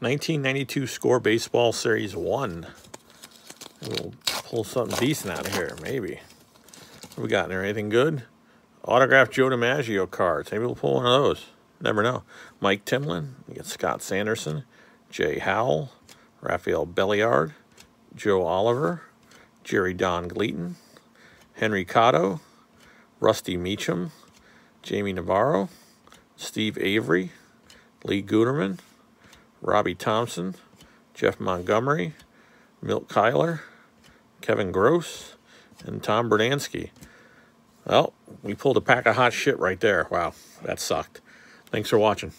1992 Score Baseball Series 1. We'll pull something decent out of here, maybe. What we got in there? Anything good? Autographed Joe DiMaggio cards. Maybe we'll pull one of those. Never know. Mike Timlin. You get Scott Sanderson. Jay Howell. Rafael Belliard. Joe Oliver. Jerry Don Gleaton. Henry Cotto. Rusty Meacham. Jamie Navarro. Steve Avery. Lee Guetterman. Robby Thompson. Jeff Montgomery. Milt Cuyler. Kevin Gross. And Tom Brunansky. Well, we pulled a pack of hot shit right there. Wow, that sucked. Thanks for watching.